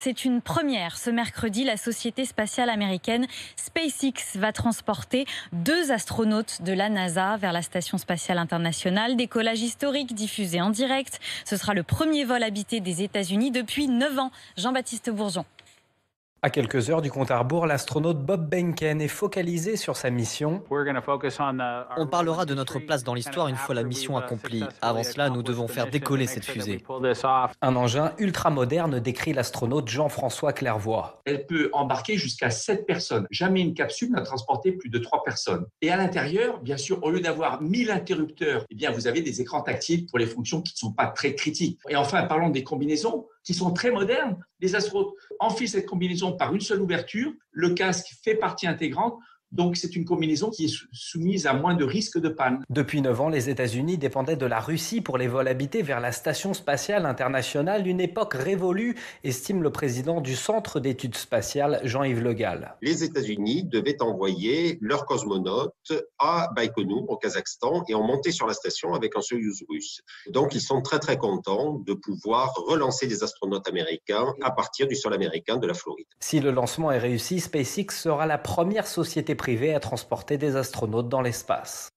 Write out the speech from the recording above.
C'est une première. Ce mercredi, la société spatiale américaine SpaceX va transporter deux astronautes de la NASA vers la Station spatiale internationale. Décollage historique diffusé en direct. Ce sera le premier vol habité des États-Unis depuis 9 ans. Jean-Baptiste Bourgeon. À quelques heures du compte à rebours, l'astronaute Bob Benken est focalisé sur sa mission. On parlera de notre place dans l'histoire une fois la mission accomplie. Avant cela, nous devons faire décoller cette fusée. Un engin ultra moderne décrit l'astronaute Jean-François Clairvoy. Elle peut embarquer jusqu'à 7 personnes. Jamais une capsule n'a transporté plus de 3 personnes. Et à l'intérieur, bien sûr, au lieu d'avoir 1000 interrupteurs, eh bien, vous avez des écrans tactiles pour les fonctions qui ne sont pas très critiques. Et enfin, parlons des combinaisons qui sont très modernes. Les astronautes enfilent cette combinaison par une seule ouverture. Le casque fait partie intégrante. Donc c'est une combinaison qui est soumise à moins de risques de panne. Depuis 9 ans, les États-Unis dépendaient de la Russie pour les vols habités vers la Station spatiale internationale, une époque révolue, estime le président du Centre d'études spatiales, Jean-Yves Le Gall. Les États-Unis devaient envoyer leurs cosmonautes à Baïkonour, au Kazakhstan, et ont monté sur la station avec un Soyuz russe. Donc ils sont très très contents de pouvoir relancer des astronautes américains à partir du sol américain de la Floride. Si le lancement est réussi, SpaceX sera la première société privée à transporter des astronautes dans l'espace.